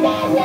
I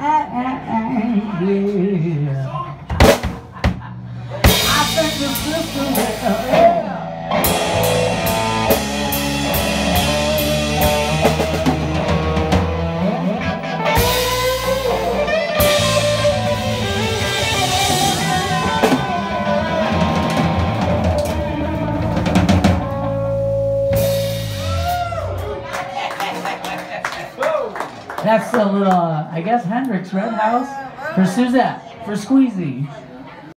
yeah. I think the system That's a little, uh, I guess, Hendrix Red House for Suzette, for Squeezy.